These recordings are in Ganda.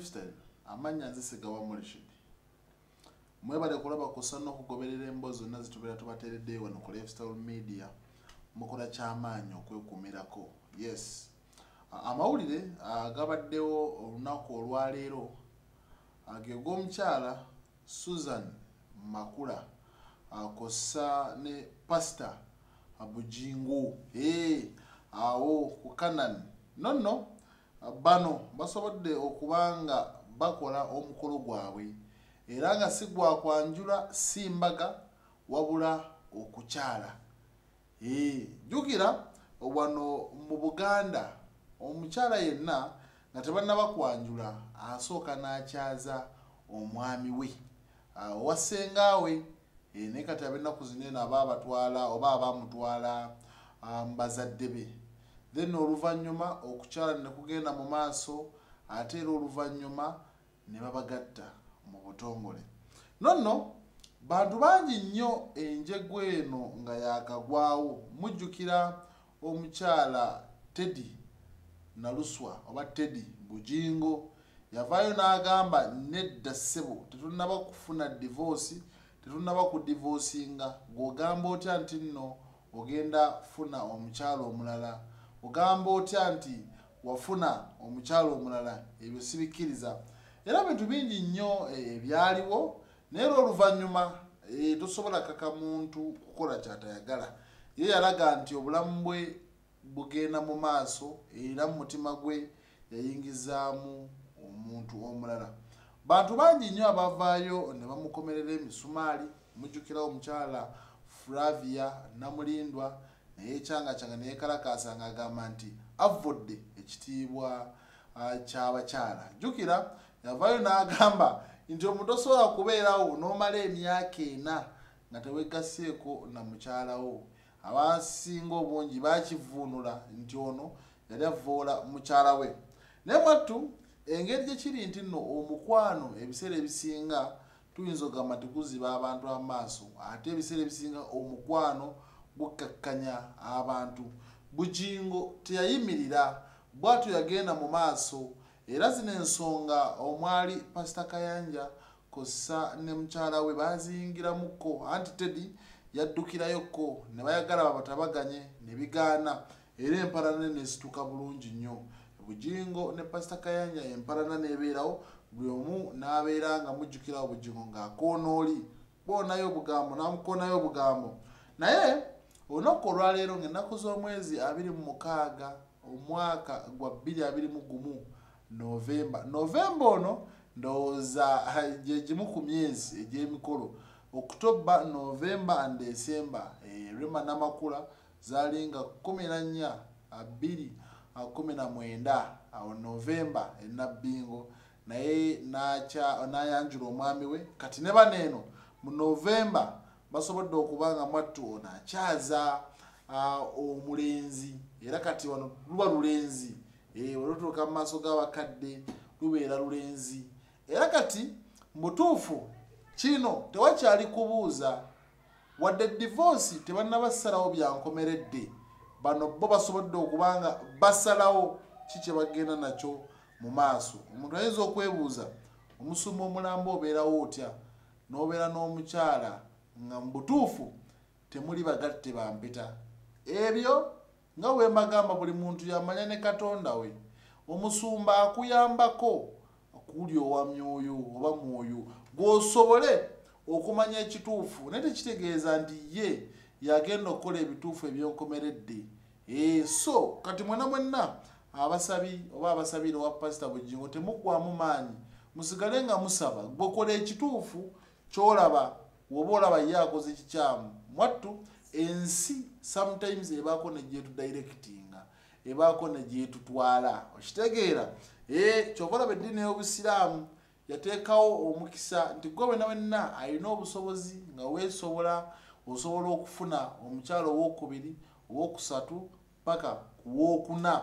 lifestyle amannya nzisigawa mulishid mwebale kulaba kusa n'okugoberera emboozi zonna zitubeera tubateereddeyo wano ku lifestyle media mukola kyamaanyi okwekuumirako yes. A- amawulire agabaddewo olunaku olwaleero ge g'omukyala susan makula akosa ne pasita bujingu. Eh, awo ku kanan. Nonno bano basobodde okuba nga bakola omukolo gwabwe era nga si gwakwanjula si mbaga wabula okukyala. Eh, jjukira wano mu buganda omukyala yenna nga tebannaba kwanjula asooka n'akyaza omwami we. Ah, owa ssengaawe eh, naye kati ab'ennaku zino eno aba abatwala oba abamutwala ah, mu bazadde be then oluvannyuma okukyala ne kugenda mu maaso ate era oluvannyuma ne babagatta mu butongole. Nonno bantu bangi nnyo enjegwa eno nga yakagwawo mujjukira omukyala teddy naluswa oba teddy bujingo yavaayo n'agamba nedda ssebo tetunnaba kufuna divorce tetunnaba kudivosinga ng'ogamba otya nti nno ogenda funa omukyala omulala ogamba otya nti wafuna omukyala omulala ebyo sibikkiriza era bintu bingi nnyo eh, ebyaliwo naye era oluvannyuma eh, tosobola kaka muntu kukola kyatayagala. Ye yalaga nti obulamu bwe bugenda mu maaso era mu mutima gwe yayingizaamu omuntu omulala. Bantu bangi nnyo abavaayo ne bamukomerera emisumaali mujjukirawo omukyala flavia namulindwa naye ekyanga kyanga neyekalakaasa nga agamba nti avudde ekitiibwa ky'abakyala jjukira yavaayo n'agamba nti omuntu osobola kubeerawo n'omala emyaka ena nga tewegaseeko na mukyalawo abasinga obungi bakivuunula nti ono yali avoola mukyala we. Naye mwattu engeri gye kiri nti nno omukwano ebiseera ebisinga tuyinza okugamba nti guziba abantu amaaso ate ebiseera ebisinga omukwano gukkakkanya abantu. Bujingo teyayimirira bwatyo yagenda mu maaso era zino ensonga omwali pasita kayanja kossa ne mukyala we baziyingiramukko anti tedi yaddukirayokko ne bayagala babatabaganye ne bigaana era empalana nesituka bulungi nnyo. Bujingo ne pasita kayanja empalana nebeerawo buli omu n'abeera nga mujjukirawo bujingo ng'akoona oli kwonayo obugambo namukoonayo obugambo. Naye olunaku olwaleero ngaennaku z'omwezi abiri mu mukaaga omwaka gwa bbiri abiri mu gumu novemba novemba ono ndowooza gye gimu ku myezi egy'emikolo. Okutoba novemba and desemba rema namakula zaali nga kumi na nnya abiri kumi na mwenda. Awo novemba enabbingo naye nayanjula omwami we. Kati ne baneeno mu novemba basobodde okuba nga mwattu ono akyaza omulenzi. Era kati wano luba lulenzi. Eh, bwe lutuuka mu maaso g'abakadde lubeera lulenzi. Era kati mu butuufu kino tewakyali kubuuza. Wadde divorce tebannabasalawo byankomeredde bano bo basobodde okuba nga basalawo. Ki kye bagenda nakyo mu maaso? Omuntu ayinza okwebuuza omusumba omulambo obeerawo otya? N'obeera n'omukyala nga mu butuufu temuli bagatte bampeta ebyo nga bwe mbagamba buli muntu yamanya ne katonda we omusumba akuyambako kuli owa myoyo oba mwoyo gw'osobole okumanya ekituufu naye tekitegeeza nti ye yagenda okukola ebituufu ebyonkomeredde so kati mwena mwenna abasabi oba abasabire owa pasita bujingo temuggwamu maanyi. Musigale nga musaba gwekola ekituufu kyolaba woba olaba ye akoze kikyamu mwattu ensi sometimes ebaako negyetudirectinga ebaako negyetutwala okitegeera Eh, kyova olaba eddiini y'obusiraamu yateekawo omukisa nti gwe wena wenna alina obusobozi nga weesobola osobola okufuna omukyalo owokubiri owokusatu paka kuwokuna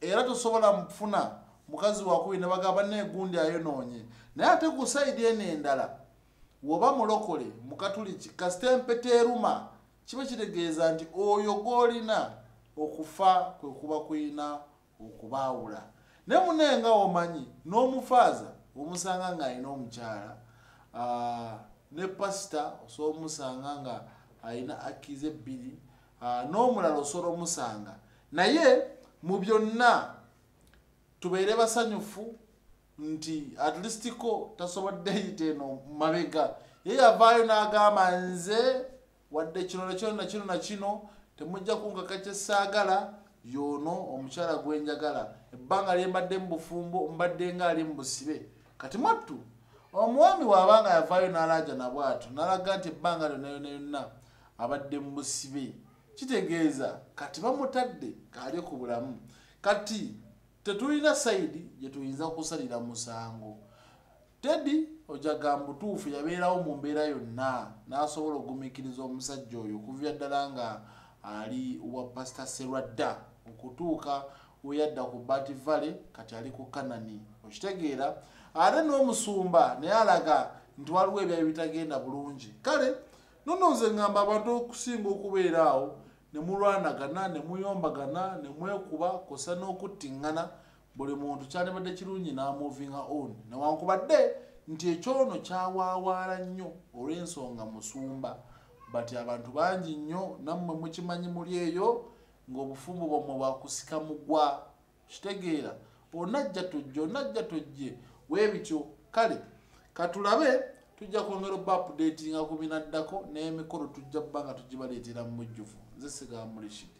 era tosobola kufuna mukazi wakubiri nebagamba negundi ayonoonye. Naye ate ku saidi eno endala woba mulokole mukatuliki kasita empeta eruma kiba kitegeeza nti oyo gw'olina okufa kwe kuba kulina okubaawula. Ne munaye nga omanyi n'omufaaza omusanga ng'alina omukyala ne pasita osobola omusanga nga alina akiza ebbiri n'omulala osobola omusanga naye mu byonna tubeere basanyufu nti at least ko tasobodde yita eno mabega. Ye yavaayo n'agamba nze wadde kino nakino nakino nakino temujja kunkaka kyesaagala yono omukyala gwenjagala ebbanga lye mbadde mu bufumbo mbadde nga ali mu busibe. Kati mwattu omwami waabanga yavaayo n'alaaja nabwatu n'alaga nti ebbanga lyonna yonna yonna abadde mu busibe. Kitegeeza kati bamutadde kaali ku bulamu. Kati tetulina sayidi gye tuyinza kusalira musango. Tedi ojaga mutuufu yabeerawo mu mbeera yonna n'asobola okugumiikiriza omusajja oyo okuvya ddala nga ali wa pasita serwadda okutuuka weyadda ku bat valley kati ali ku kanani okitegeera. Ate n'omusumba naye alaga nti waliwo ebyali bitagenda bulungi. Kale nono nze ngamba abantu okusinga okubeera awo ne mulwanagana ne muyombagana ne mwekuba kosa n'okuttiŋŋana buli muntu kyandibadde kirungi n'amuvinga on newankubadde nti ekyono kyawaawaala nnyo olw'ensonga musumba bati abantu bangi nnyo nammwe mukimanyi muli eyo ng'obufumbo bwammwe bwakusika mugwa kitegeera onajja tujje onajja tujje weebityo kale katulabe tujja kwongera oba updatinga ku binaddako n'emikolo tujja bba nga tugibaleetera mu mujjuvu. Nze sigamba mulishidi